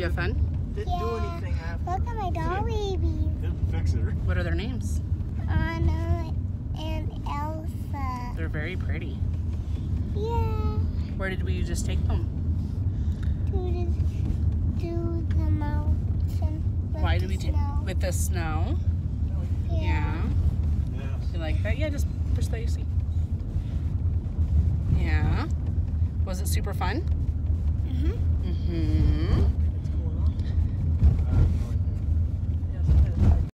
You have fun? Didn't do Yeah. anything after. Look at my doll babies. Didn't fix her. What are their names? Anna and Elsa. They're very pretty. Yeah. Where did we just take them? To the, to the mountain. with Why the did we take with the snow? Yeah. Yeah. Yes. You like that? Yeah, just push that you see. Yeah. Was it super fun? Mm-hmm.